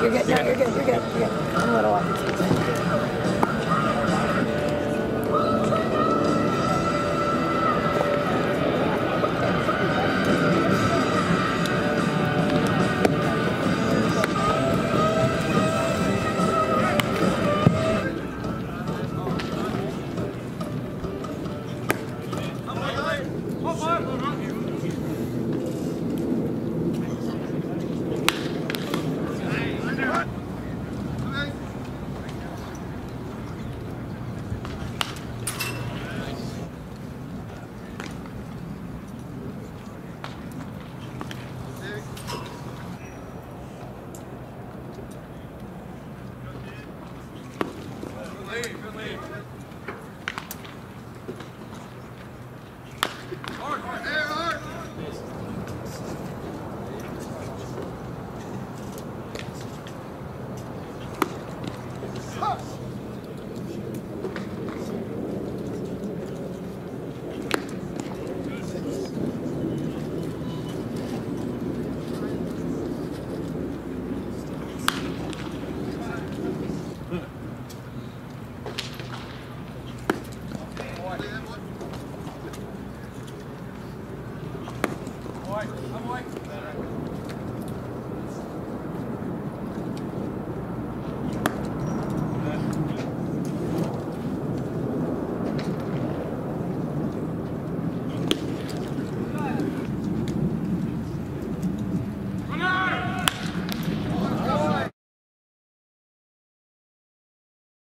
You're good. No, you're good. You're good. You're good. I'm a little off. away. I'm white.